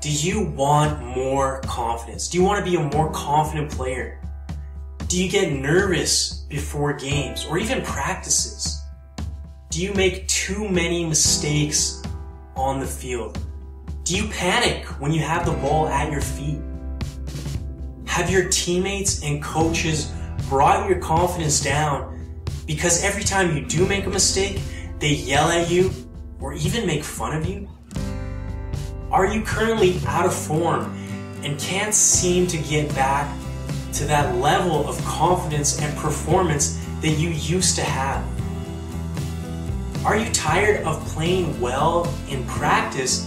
Do you want more confidence? Do you want to be a more confident player? Do you get nervous before games or even practices? Do you make too many mistakes on the field? Do you panic when you have the ball at your feet? Have your teammates and coaches brought your confidence down because every time you do make a mistake, they yell at you or even make fun of you? Are you currently out of form and can't seem to get back to that level of confidence and performance that you used to have? Are you tired of playing well in practice,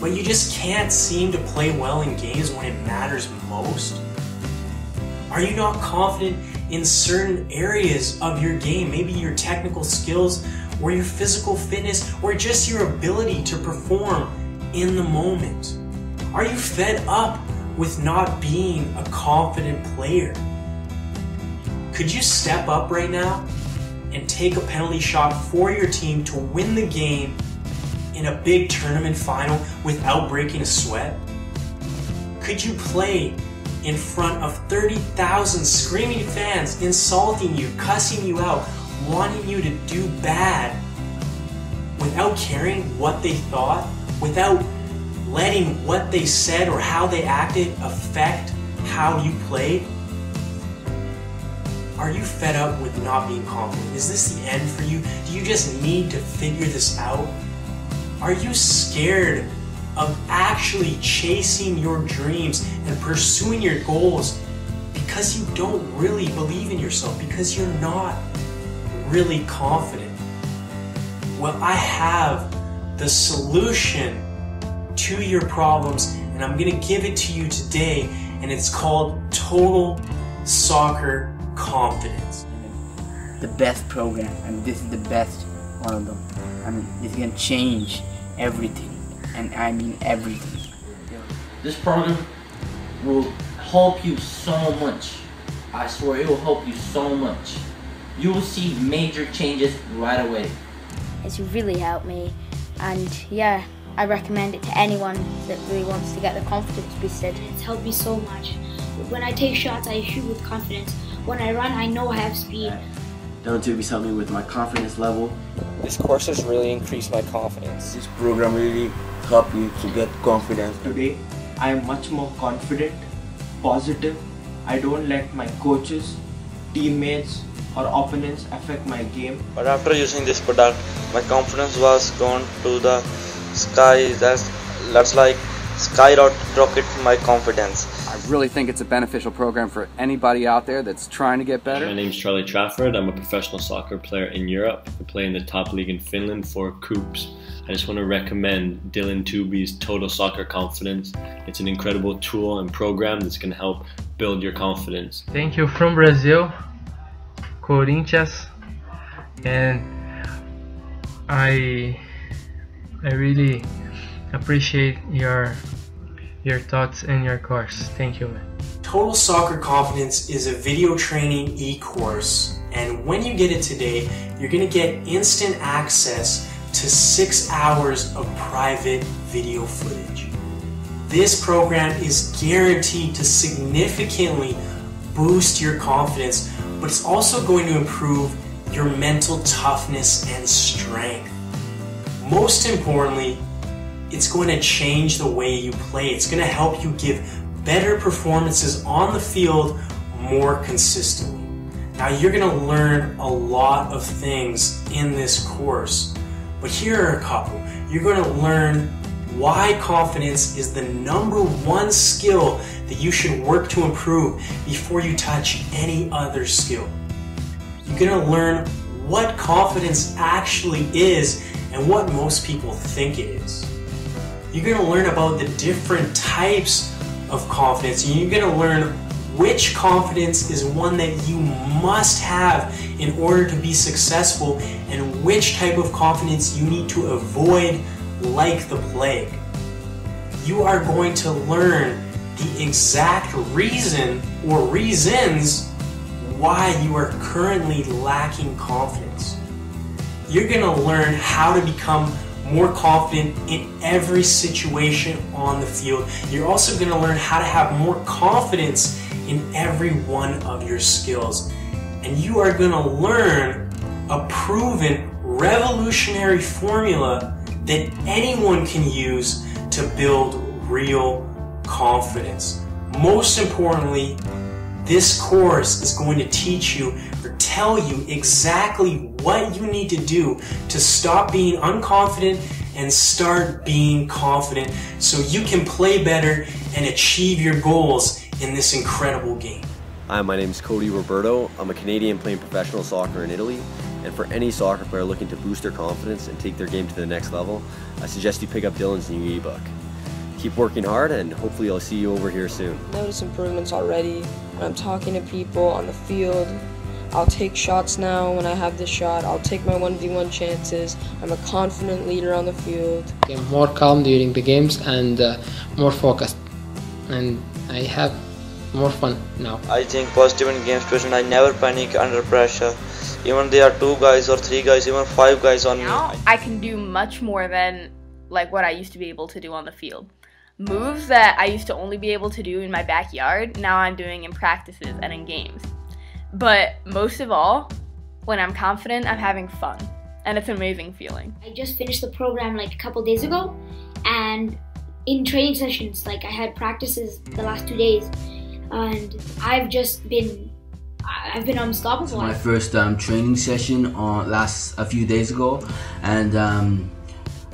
but you just can't seem to play well in games when it matters most? Are you not confident in certain areas of your game? Maybe your technical skills or your physical fitness or just your ability to perform in the moment? Are you fed up with not being a confident player? Could you step up right now and take a penalty shot for your team to win the game in a big tournament final without breaking a sweat? Could you play in front of 30,000 screaming fans, insulting you, cussing you out, wanting you to do bad without caring what they thought? Without letting what they said or how they acted affect how you played? Are you fed up with not being confident? Is this the end for you? Do you just need to figure this out? Are you scared of actually chasing your dreams and pursuing your goals because you don't really believe in yourself, because you're not really confident? Well, I have the solution to your problems, and I'm going to give it to you today, and it's called Total Soccer Confidence. The best program, I mean, this is the best one of them. I mean, it's going to change everything, and I mean everything. This program will help you so much. I swear it will help you so much. You will see major changes right away. It's really helped me and yeah, I recommend it to anyone that really wants to get their confidence boosted. It's helped me so much. When I take shots, I shoot with confidence. When I run, I know I have speed. Don't Tubis helped me with my confidence level. This course has really increased my confidence. This program really helped me to get confidence. Today, I am much more confident, positive. I don't let my coaches, teammates, or opponents affect my game. But after using this product, my confidence was gone to the sky. That's, that's like skyrocket my confidence. I really think it's a beneficial program for anybody out there that's trying to get better. My name is Charlie Trafford. I'm a professional soccer player in Europe. I play in the top league in Finland for KuPS. I just want to recommend Dylan Tubi's Total Soccer Confidence. It's an incredible tool and program that's going to help build your confidence. Thank you from Brazil. Corinthians and I I really appreciate your your thoughts and your course. Thank you man. Total Soccer Confidence is a video training e-course and when you get it today you're going to get instant access to 6 hours of private video footage. This program is guaranteed to significantly boost your confidence but it's also going to improve your mental toughness and strength. Most importantly, it's going to change the way you play. It's going to help you give better performances on the field more consistently. Now, you're going to learn a lot of things in this course, but here are a couple. You're going to learn why confidence is the number one skill that you should work to improve before you touch any other skill. You're going to learn what confidence actually is and what most people think it is. You're going to learn about the different types of confidence and you're going to learn which confidence is one that you must have in order to be successful and which type of confidence you need to avoid like the plague. You are going to learn the exact reason or reasons why you are currently lacking confidence. You're going to learn how to become more confident in every situation on the field. You're also going to learn how to have more confidence in every one of your skills. And you are going to learn a proven revolutionary formula that anyone can use to build real confidence. Most importantly, this course is going to teach you or tell you exactly what you need to do to stop being unconfident and start being confident so you can play better and achieve your goals in this incredible game. Hi, my name is Cody Roberto. I'm a Canadian playing professional soccer in Italy. And for any soccer player looking to boost their confidence and take their game to the next level, I suggest you pick up Dylan's new ebook. Keep working hard and hopefully I'll see you over here soon. Notice improvements already when I'm talking to people on the field. I'll take shots now when I have the shot. I'll take my 1v1 chances. I'm a confident leader on the field. I'm more calm during the games and uh, more focused. And I have more fun now. I think positive in game situation. I never panic under pressure. Even there are two guys or three guys, even five guys on now, me. I can do much more than like what I used to be able to do on the field moves that I used to only be able to do in my backyard, now I'm doing in practices and in games. But most of all, when I'm confident, I'm having fun. And it's an amazing feeling. I just finished the program like a couple days ago, and in training sessions, like I had practices the last two days, and I've just been I've been unstoppable. my first um, training session on last a few days ago, and um,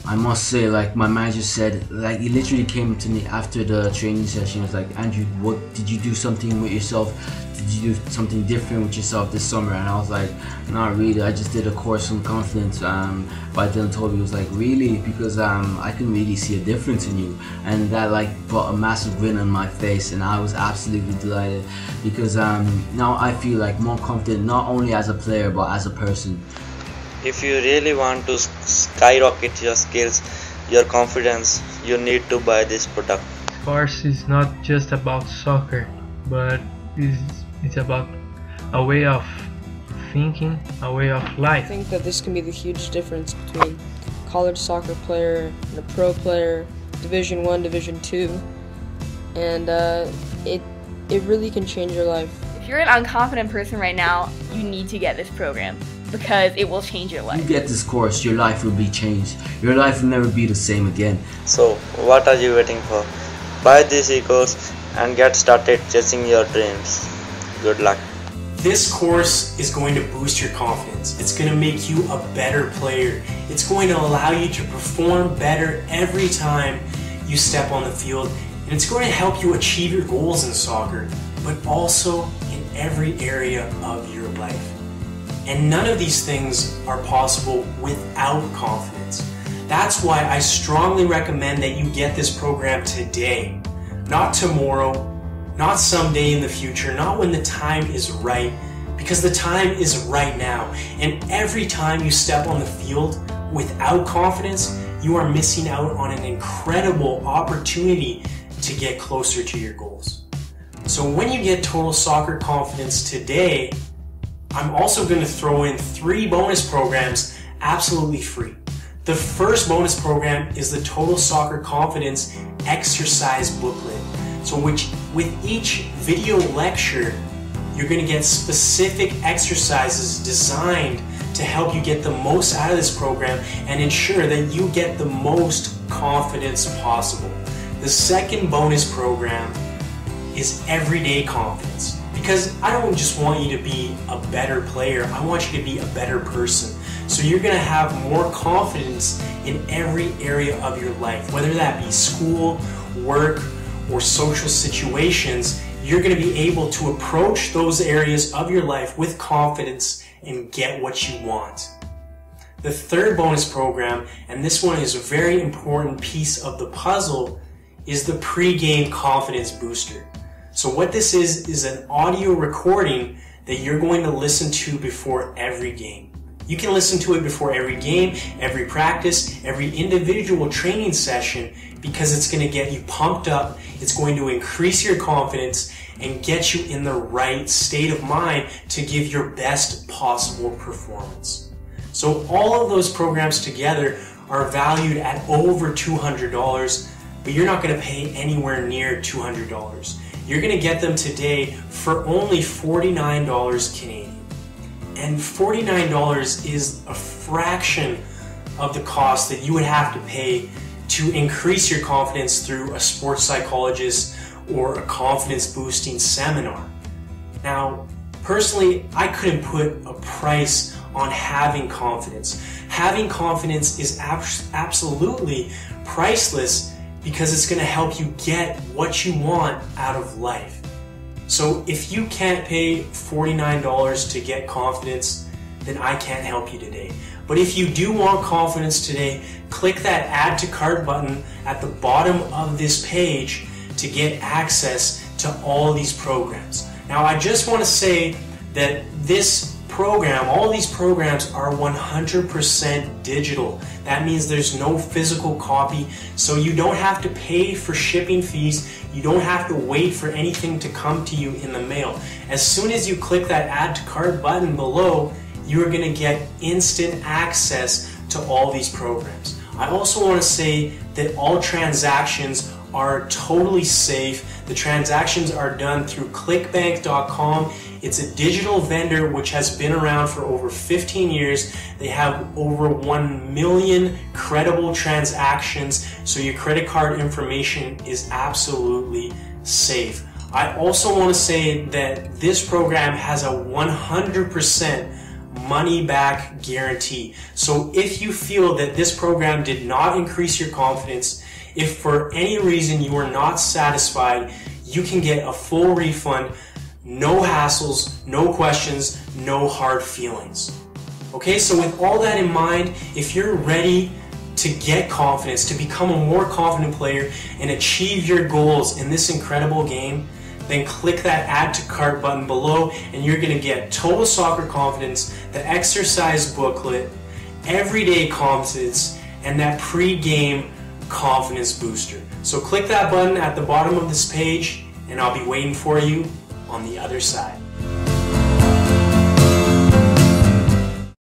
I must say, like my manager said, like he literally came to me after the training session. He was like, Andrew, what did you do something with yourself? Did you do something different with yourself this summer? And I was like, not really. I just did a course on confidence. Um, but told me, was like, really? Because um, I can really see a difference in you. And that like brought a massive grin on my face. And I was absolutely delighted because um, now I feel like more confident, not only as a player, but as a person. If you really want to skyrocket your skills, your confidence, you need to buy this product. Course is not just about soccer, but it's, it's about a way of thinking, a way of life. I think that this can be the huge difference between college soccer player and a pro player, Division One, Division Two, and uh, it it really can change your life. If you're an unconfident person right now, you need to get this program because it will change your life. You get this course, your life will be changed. Your life will never be the same again. So, what are you waiting for? Buy this e-course and get started chasing your dreams. Good luck. This course is going to boost your confidence. It's going to make you a better player. It's going to allow you to perform better every time you step on the field. And it's going to help you achieve your goals in soccer, but also in every area of your life. And none of these things are possible without confidence. That's why I strongly recommend that you get this program today, not tomorrow, not someday in the future, not when the time is right, because the time is right now. And every time you step on the field without confidence, you are missing out on an incredible opportunity to get closer to your goals. So when you get total soccer confidence today, I'm also going to throw in three bonus programs absolutely free. The first bonus program is the Total Soccer Confidence Exercise Booklet. So which with each video lecture, you're going to get specific exercises designed to help you get the most out of this program and ensure that you get the most confidence possible. The second bonus program is Everyday Confidence because I don't just want you to be a better player, I want you to be a better person. So you're going to have more confidence in every area of your life, whether that be school, work, or social situations. You're going to be able to approach those areas of your life with confidence and get what you want. The third bonus program, and this one is a very important piece of the puzzle, is the pre-game confidence booster. So what this is, is an audio recording that you're going to listen to before every game. You can listen to it before every game, every practice, every individual training session because it's going to get you pumped up. It's going to increase your confidence and get you in the right state of mind to give your best possible performance. So all of those programs together are valued at over $200, but you're not going to pay anywhere near $200. You're going to get them today for only $49 Canadian. And $49 is a fraction of the cost that you would have to pay to increase your confidence through a sports psychologist or a confidence boosting seminar. Now, personally, I couldn't put a price on having confidence. Having confidence is ab- absolutely priceless because it's going to help you get what you want out of life. So if you can't pay $49 to get confidence, then I can't help you today. But if you do want confidence today, click that add to cart button at the bottom of this page to get access to all these programs. Now, I just want to say that this program, all these programs are 100% digital. That means there's no physical copy, so you don't have to pay for shipping fees. You don't have to wait for anything to come to you in the mail. As soon as you click that add to cart button below, you are going to get instant access to all these programs. I also want to say that all transactions are totally safe. The transactions are done through clickbank.com. It's a digital vendor which has been around for over 15 years. They have over 1 million credible transactions, so your credit card information is absolutely safe. I also want to say that this program has a 100% money back guarantee. So if you feel that this program did not increase your confidence, if for any reason you are not satisfied, you can get a full refund, no hassles, no questions, no hard feelings. Okay, so with all that in mind, if you're ready to get confidence, to become a more confident player and achieve your goals in this incredible game, then click that add to cart button below and you're going to get total soccer confidence the exercise booklet everyday confidence and that pre-game confidence booster so click that button at the bottom of this page and i'll be waiting for you on the other side